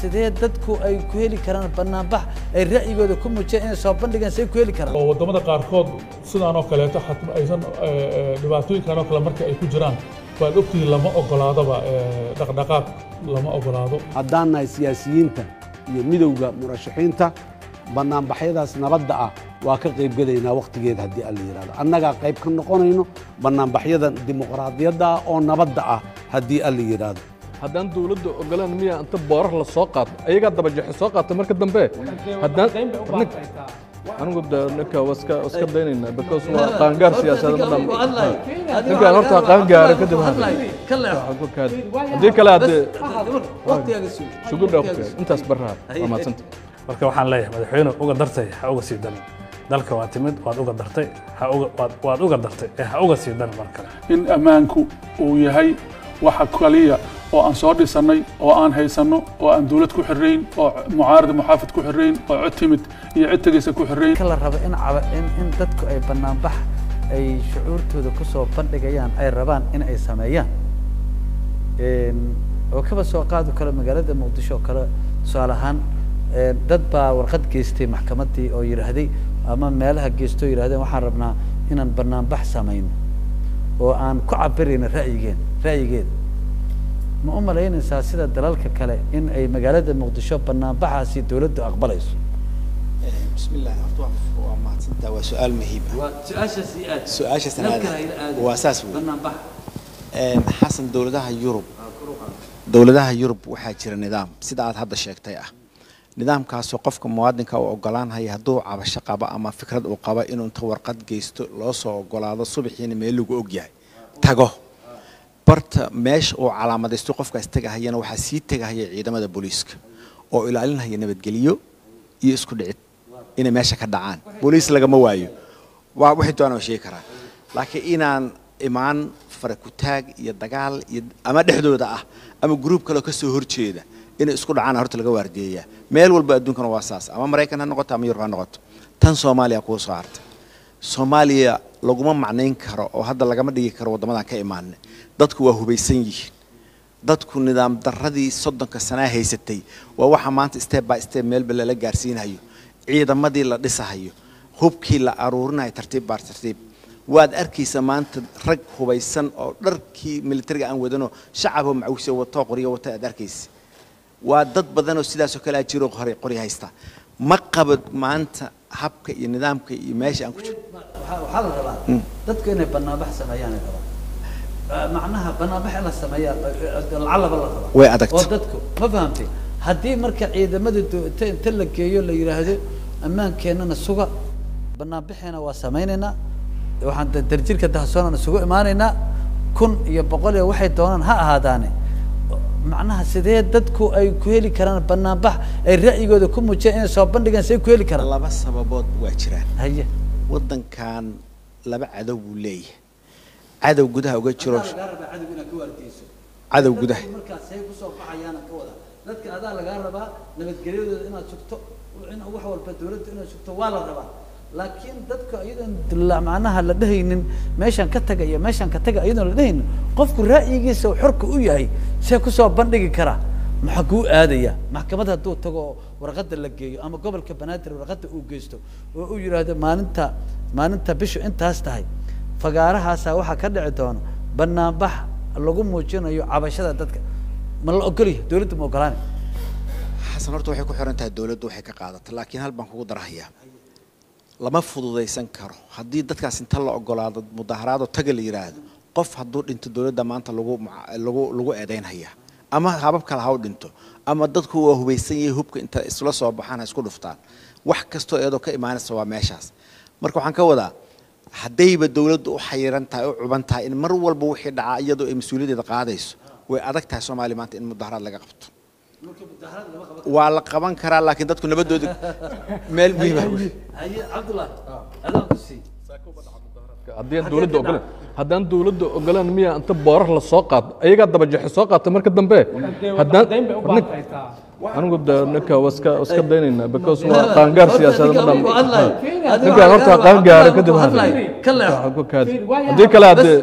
sidee dadku ay ku heli karaan banaanbax ay ra'yigooda ku muujiyaan inay soo bandhigaan say ku heli karaan? Oo waddamada qaarkood sidaan oo kaleeto xat- aysan eh, eh, dhibaatooyinkan oo kale marka ay ku jiraan waad ogtihiin lama ogolaadaba eh, dhaqdhaqaaq lama ogolaado. Haddaan nahay siyaasiyiinta iyo midowda murashaxiinta. Bannaanbaxyadaas nabadda ah waa ka qaybgelaynaa wakhtigeeda haddii alla yidhahdo annagaa qayb ka noqonayno bannaanbaxyada dimuqraadiyadda ah oo nabadda ah haddii alla yidhaahdo haddaan dawladda ogolaan miya inta boorar la soo qaato ayagaa dabajaxi soo qaata marka dambe? Haddaan anigu de ninka waska waska daynayna because waa qaangaar siyaasadeed ma ninkaan horta qaangaara kadib haddii kale haddee suug sugudha waqtiga intaas barraa waa mahadsanta marka waxaan leeyahay madaxweyne uga dartay ha uga sii danin. Dalka waa timid waad uga dartay waad uga dartay ee ha uga sii danin mar kale in ammaanku uu yahay waxa kaliya oo aan soo dhisannay oo aan haysanno oo aan dawlad ku xirrayn oo mucaarad muxaafid ku xirrayn oo cod timid iyo cid tegaysa ku xirrayn ka la rabo in in dadku ay banaanbax ay shucuurtooda ku soo bandhigayaan ay rabaan in ay sameeyaan. Oo kaba soo qaadi karo magaalada muqdisho oo kale tusaale ahaan dad baa warqad geystay maxkamaddii oo yidhaahday ama meelaha geystoo yidhahdeen waxaan rabnaa inaan banaanbax samayno oo aan ku cabirayna ra'yigeen ra'yigeeda. Ma u malaynaysaa sida dalalka kale in ay magaalada muqdisho banaanbaxaasi dawladdu aqbalayso? Bismillah horta waa waa mahadsantaa waa su'aal muhiim ah. Su'aashaasi aad su'aashaasan aad waa saas wey xasan dawladaha yurub. Dawladaha yurub waxaa jira nidaam. Sida aad hadda sheegtay ah nidaamkaasoo qofka muwaadinka uu ogolaanhaya hadduu cabasho qabo ama fikrad uu qabo inuu inta warqad geysto loo soo ogolaado subaxiina meel lagu ogyahay tago. Barta meesha uu calaamadaysto qofkaas tegahayana waxaa sii tegahaya ciidamada booliiska oo ilaalinaya nabadgelyo iyo isku dhicid inay meesha ka dhacaan. Booliis lagama waayo. Waa wixii doonaa sheegi karaa. Laakiin inaan imaan farakutaag iyo dagaal iyo ama dhexdooda ah ama gruub kaleo ka soo horjeeda inay isku dhacaan horta laga waardiyayaa meel walba adduunkana waa saas. Ama maraykan ha noqoto ama yurub ha noqoto. Tan soomaaliya kuwa soo hartay soomaaliya laguma macnayn karo oo hadda lagama dhigi karo waddamadan ka imaanay dadku waa hubaysan yihiin. Dadku nidaam darradii soddonka sanaa haysatay waa waxa maanta step by step meelba lala gaarsiinayo. Ciidamadii la dhisahayo hubkii la aruurinayo tartiib baar tartiib. Waad arkaysa maanta rag hubaysan oo dharkii militariga aan wadano shacaboo macawse wato qoryo wata aad arkaysa waa dad badanoo sidaasoo kale aa jiro qori qori haysta. Ma qabad maanta habka iyo nidaamka iyo meesha aan ku jiro? Waxaa la rabaa dadku inay banaanbax sameeyaan ay rabaan Ah, macnaha banaanbax in la sameeyaa lacalaba la rabaa. Way adagtay. oo dadku ma fahamtay haddii marka ciidamada do- inta la geeyo la yidhaahdo ammaankeenana suga banaanbaxeena waa samaynaynaa. Waxaan da- darjirka dahsoonaan isugu imaanaynaa. Kun iyo boqol iyo waxay doonaan ha ahaadaane macnaha sidee dadku ay ku heli karaan banaanbax ay ra'yigooda ku muujiyaan inay soo bandhigaan say ku heli karaan? Laba sababood waa jiraan. Haye. Waddankan laba cadow buu leeyahay. Cadow gudaha uga jiro. Cadow gudaha. Markaasay ku soo baxayaana ka wada. Dadka adaa lagaa rabaa nabadgelyadooda inaad sugto wax walba dawladda inaad sugto waa la rabaa laakiin dadka iyadoon macnaha la dhehaynin meeshaan ka taga iyo meeshaan ka taga iyadoon la dhehaynin qofku ra'yigiisa xorka u yahay see ku soo bandhigi karaa maxaa kuu aadaya? Maxkamad hadduu tago oo warqadda la geeyo ama gobolka banaadir warqadda uu geysto oo uu yidhaahdo maalinta maalinta bishu intaas tahay. Fagaarahaasaa waxaa ka dhici doona banaanbax lagu muujinayo cabashada dadka. Ma la ogolyahay dawladda ma ogolaanay xasan horta waxay ku xiran tahay dowladdu waxay ka qaadata laakiin hal baan kugu darahayaa lama fududaysan karo. Haddii dadkaas inta la ogolaado mudaharaado taga la yidhaahdo qof hadduu dhinto dowladda maanta lagu eedaynhayaa ama habab kale ha u dhinto. Ama dadku waa hubaysan yahay hubka inta isla soo baxaan ha isku dhuftaan. Wax kastoo iyadoo ka imaanaysa waa meeshaas. Marka waxaan ka wadaa haddayba dowladdu u xayiran tahay u cuban tahay in mar walba wixii dhacaa iyadoo ay mas'uuliyaddeeda qaadayso. Way adag tahay soomaaliya maanta in mudaharaad laga qabto waa la qaban karaa laakiin dadku nabadooda meel ku sii haddii aan dawladda ogolaan haddaan dawladda ogolaan miya inta boorar la soo qaato ayagaa dabajaxi soo qaata marka dambe? Anigu ninka waska waska daynaynaa because waa qaangaar siyaasadeed ma dham ninkaan horta qaangaara kadib haddii kale haddee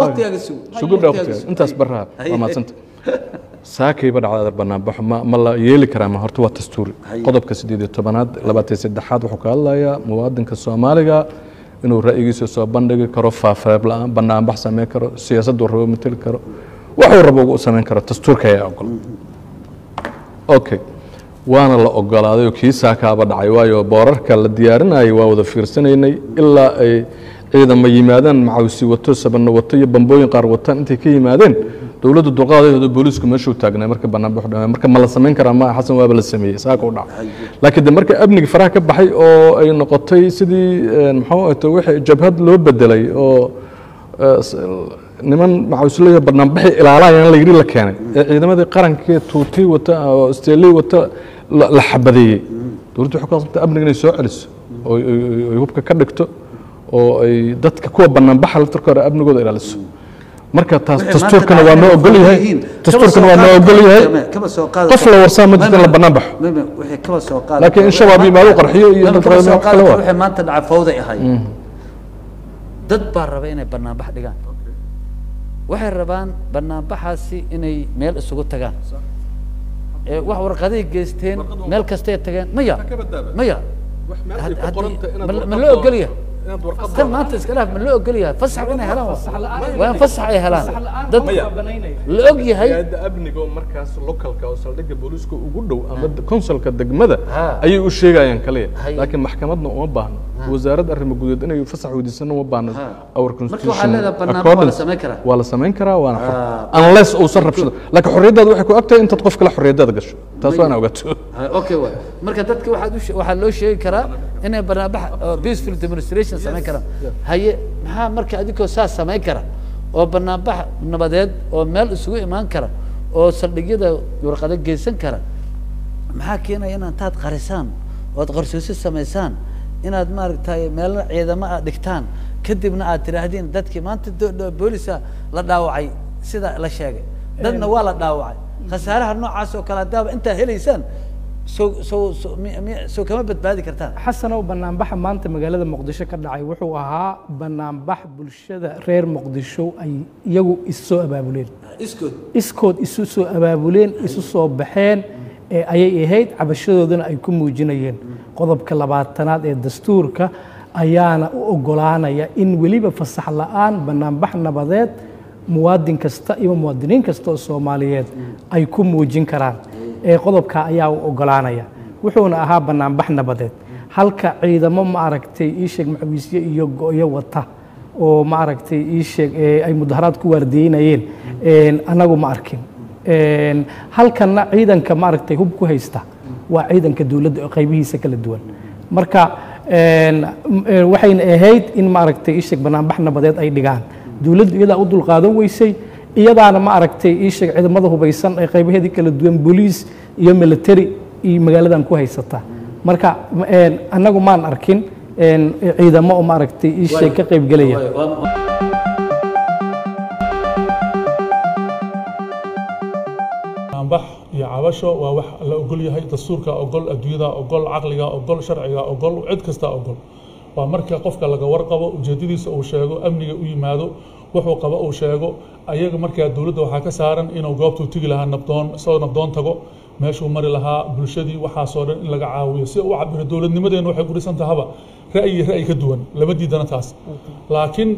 waqtigaaga sug sugudha waqtiga intaas barraa waa maadsanta saakayba dhacda banaanbaxo ma la yeeli karaa ma horta waa dastuuri. Qodobka sideed iyo tobanaad labaatan saddexaad wuxuu ka hadlayaa muwaadinka soomaaliga inuu ra'yigiisa soo bandhigi karo faafareeb la'aan banaanbax samayn karo siyaasaddu rabo mateli karo waxuu rabo ugu samayn karo. Dastuurka ayaa ogol. Okay waana la ogolaaday oo kii saakaaba dhacay waayo boorarka la diyaarinayay waa wada fiirsanaynay ilaa ay ciidama yimaadaan macawsi wato sabano wato iyo bambooyin qaar wataan intay ka yimaadeen dowladdu dulqaadayooda booliisku meeshuu taagnay marka banaanbaxu dhamay marka ma la samayn karaa ma xasan waaba la sameeyey saaka u dhacay laakiin de marka amniga faraha ka baxay oo ay noqotay sidii maxuu ahto wixii jabhad loo bedelay oo niman macawslaya banaanbaxi ilaalayaan la yidhi la keenay. Ee ciidamadii qarankee tuutii wata oo isteeley wata la xabadeeyey. Dowladdu waxay ku qasabtay amniga inay soo celiso oo ay hubka ka dhigto oo ay dadka kuwa banaanbaxa laftarka amnigooda ilaaliso marka dastuurkana waa noo ogol yahay dastuurkana waa noo ogol yahay qof la warsaa ma jirta la banaan baxo laakiin in shabaab yimaado qarxiyo iyo dad kaba soo wax kale qaada waa wixii maanta dhaca fawday ahay. Dad baa raba inay banaanbax dhigaan. Waxay rabaan banaanbaxaasi inay meel isugu tagaan. Ee wax warqaday geysteen meel kastay tageen. Maya maya ma- loo ogol yahay tan maanta iska dhaaf ma loo ogol yahay fasax inay helaan waa. in fasax ay helaan. dad la og yahay amniga markaas localka oo saldhigga booliiska ugu dhow ama konsolka degmada Ha. ayay u sheegayaan kaliya. Laakiin maxkamadna uma baahno wasaaradda arrimo gudeed inay fasax weydiisana uma baahno our waxaa constitution leedahay banaanbax waa la samayn karaa. waana unless uusan rabshado. Laakiin xorriyaddaada waxay ku agtahay intaad qof kale xorriyaddaada gasho. Taas waa ina ogaato. Okay waay marka dadka waxaa loo sheegi karaa inay banaanbax oo peaceful demonstration samayn karaan. Haye maxaa marka adinkoo saas samayn kara oo banaanbax nabadeed oo meel isugu imaan kara oo saldhigyada warqado geysan kara. Maxaa keenaya inaad intaad qarisaan ood qarsoosi samaysaan inaad maaragtay meelo ciidamo aad dhigtaan kadibna aad tidhaahdeen dadkii maanta boolisa la dhaawacay. Sida la sheegay. Dadna waa la dhaawacay. Khasaaraha noocaas oo kale haddaaba intaa helaysaan soo mi- mi- soo kama badbaadi kartaan. Xasanow banaanbaxa maanta magaalada muqdisho ka dhacay wuxuu ahaa banaanbax bulshada reer muqdisho ay iyagu isu soo abaabuleen. Iskood. Iskood isu soo abaabuleen isu soo baxeen. ee ayay ahayd cabashadoodana ay ku muujinayeen. Qodobka labaatanaad ee dastuurka ayaana u ogolaanaya in weliba fasax la'aan banaanbax nabadeed muwaadin kasta iyo muwaadiniin kasta oo soomaaliyeed ay ku muujin karaan ee qodobka ayaa u ogolaanaya. Wuxuuna ahaa banaanbax nabadeed. Halka ciidamo ma aragtay ii sheeg macawiisyo iyo go'yo wata oo ma aragtay ii sheeg ee ay mudaharaad ku waardiyeynayeen een, anagu ma arkin Een, halkanna ciidanka ma aragtay hub ku haysta waa ciidanka dowladda oo qaybihiisa kala duwan. Marka waxayna ahayd in ma aragtay ii sheeg banaanbax nabadeed ay dhigaan. Dowladdu iyadaa u dulqaadan weysay iyadaana ma aragtay ii sheeg ciidamada hubaysan ee qaybaheedii kala duwan booliis iyo military iyo magaaladan ku haysata. Marka annagu maan arkin ciidamo oo ma aragtay ii sheeg ka qaybgelaya cabasho waa wax la ogol yahay dastuurka ogol adduunyada ogol caqliga ogol sharciga ogol cid kasta ogol. Waa marka qofka laga warqabo ujeedadiisa uu sheego amniga u yimaado wuxuu qabo uu sheego ayaga markaa dowladda waxaa ka saaran inuu goobtuu tegi lahaa nabdoon isagoo nabdoon tago meeshuu mari lahaa bulshadii waxaasoo dhan in laga caawiyo. Si u cabiro dowladnimadeena waxay ku dhisan tahaba ra'yi ra'yi ka duwan lama diidana taas. Laakiin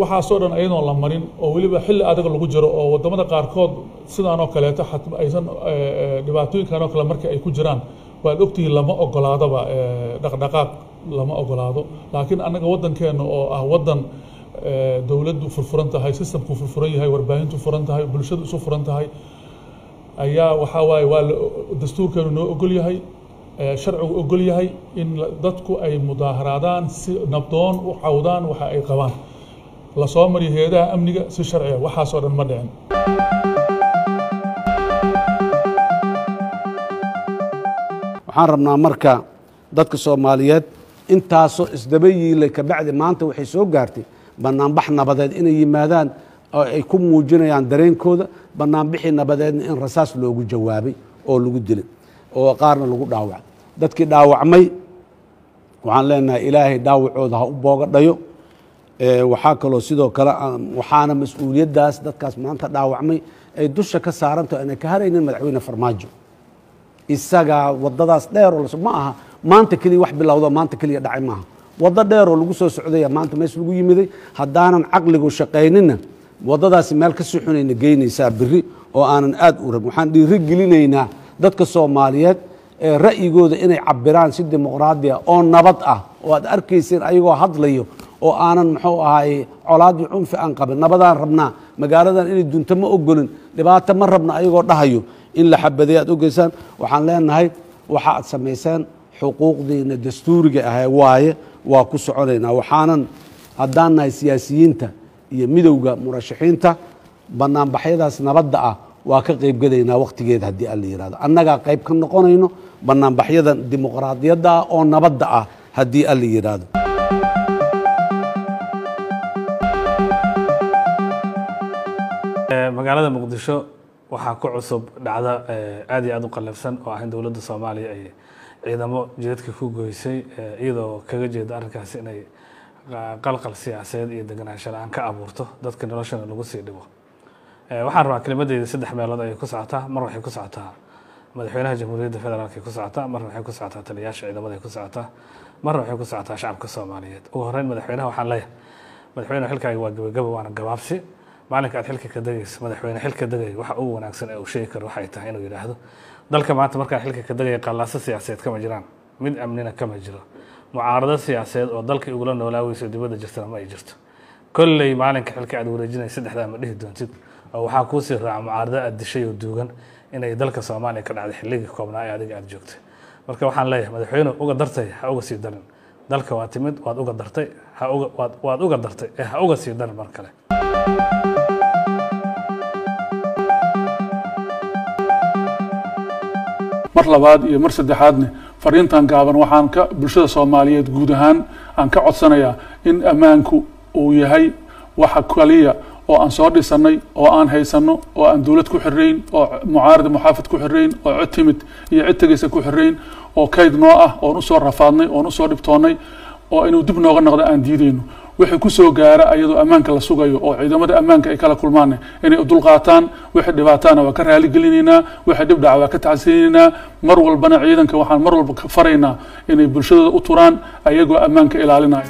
waxaasoo dhan ayadoon la marin oo weliba xilli adag lagu jiro oo waddamada qaarkood sidaan oo kaleeto aysan eh, eh, dhibaatooyinkan oo kale marka ay ku jiraan waad ogtihiin lama ogolaadaba eh, dhaqdhaqaaq lama ogolaado. Laakiin annaga waddankeena oo ah waddan eh, dowladdu furfuran tahay systemku furfuran yahay warbaahintu furan tahay bulshadu isu furan tahay ayaa waxaa waaye waa dastuurkeenu noo ogol yahay sharcigu ogol yahay in dadku ay mudaaharaadaan si nabdoon u cawdaan waxa ay qabaan la soo mariyo heedaha amniga si sharciya waxaasoo dhan ma dhicin. Waxaan rabnaa marka dadka soomaaliyeed intaasoo isdaba yiilay kabacdi maanta waxay soo gaartay banaanbax nabadeed inay yimaadaan oo ay ku muujinayaan dareenkooda banaanbixii nabadeedna in rasaas loogu jawaabay oo lagu dilay oo qaarna lagu dhaawacay. Dadkii dhaawacmay waxaan leenahay ilaahay dhaawacooda ha u booga dhayo waxaa kaloo sidoo kale aan- waxaana mas'uuliyaddaas dadkaas maanta dhaawacmay ay dusha ka saarantaho aanay ka haraynin madaxweyne farmaajo. Isagaa wadadaas dheer oo las- ma aha maanta keliya wax bilowda maanta keliya dhacay maaha waddo dheer oo lagu soo socdaya maanta mees lagu yimiday. Haddaanan caqligu shaqaynina waddadaasi meel ka sii xunayna geynaysaa biri oo aanan aad u rabin waxaan dhiiri gelinaynaa dadka soomaaliyeed ee ra'yigooda inay cabiraan si dimuqraadi ah oo nabad ah oo aad arkayseen ayagoo hadlayo oo aanan muxuu ahaay colaad iyo cunfi aan qabin. Nabadaan rabnaa magaaladan inay dunto ma ogolin dhibaato ma rabna ayagoo dhahayo in la xabaday aad ogeysaan waxaan leenahay waxa aad samayseen xuquuqdiina dastuuriga ahee waaye waa ku soconaynaa. Waxaanan haddaan nahay siyaasiyiinta iyo midowda murashaxiinta banaanbaxyadaas nabadda ah waa ka qaybgelaynaa wakhtigeeda haddii alla yihahdo annagaa qayb ka noqonayno banaanbaxyadan dimuqraadiyadda ah oo nabadda ah haddii alla yidhaahdo magaalada muqdisho waxaa ku cusub dhacda ee, aad iyo aad u qallafsan oo ah in dowladda soomaaliya ay ciidamo jidadka ku goysay ee, iyadoo kaga jeeda arrinkaasi inay qa- qalqal siyaasadeed iyo deganaansho la'aan ka abuurto dadka noloshana lagu sii dhibo. Waxaan rabaa kelimadeyda saddex meelood ayay ku socotaa mar waxay ku socotaa madaxweynaha jamhuuriyadda federaalk ku socotaa marna waxay ku socotaa taliyayaasha ciidamada ku socotaa marna waxay ku socotaa shacabka soomaaliyeed. Ugu horreyn madaxweynaha waxaan leeyahay madaxweyne xilkaaga waa gabagaba waana gabaabsi maalinka aad xilka ka degayso madaxweyne xilka degay waxa ugu wanaagsan ee uu sheegi karo waxay tahay inuu yidhaahdo dalka maanta markaa xilka ka degaya qallaaso siyaasadeed kama jiraan. Mid amnina kama jiro. Mucaarado siyaasadeed oo dalka igula noolaaweyso dibadda jirtana ma ay jirto. Kolley maalinka xilka aad wareejinay saddexdaa ma dhihi doontid? Oo waxaa kuusii raaca mucaarado aad dishay oo duugan inay dalka soomaaliya ka dhacday xilligii koobnaa ee adiga aad joogtay. Marka waxaan leeyahay madaxweyne uga dartay ha uga sii darin. Dalka waa timid waad uga dartay waad uga dartay ee ha uga sii darin mar kale mar labaad iyo mar saddexaadne fariintan gaaban waxaan ka bulshada soomaaliyeed guud ahaan aan ka codsanayaa in ammaanku uu yahay waxa kaliya oo aan soo dhisanay oo aan haysano oo aan dowlad ku xirayn oo mucaarad muxaafid ku xirayn oo cod timid iyo cid tegaysa ku xirayn oo kayd noo ah oon u soo rafaadnay oon u soo dhibtoonnay oo inuu dib nooga noqdo aan diidayno wixii ku soo gaara ayadoo ammaanka la sugayo oo ciidamada ammaanka ay kala kulmaan. Inay dulqaataan wixii dhibaataana waa ka raali gelinaynaa wixii dhib dhaca waa ka tacsinaynaa mar walbana ciidanka waxaan mar walba ka faraynaa inay bulshadooda u turaan ayagoo ammaanka ilaalinaya